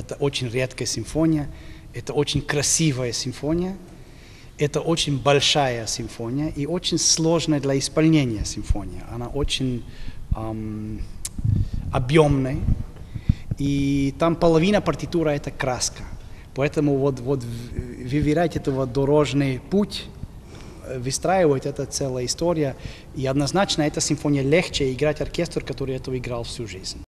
Это очень редкая симфония, это очень красивая симфония, это очень большая симфония и очень сложная для исполнения симфония. Она очень эм, объемная, и там половина партитура это краска. Поэтому вот, вот выбирать этого дорожный путь, э, выстраивать это целая история. И однозначно эта симфония легче играть оркестр, который этого играл всю жизнь.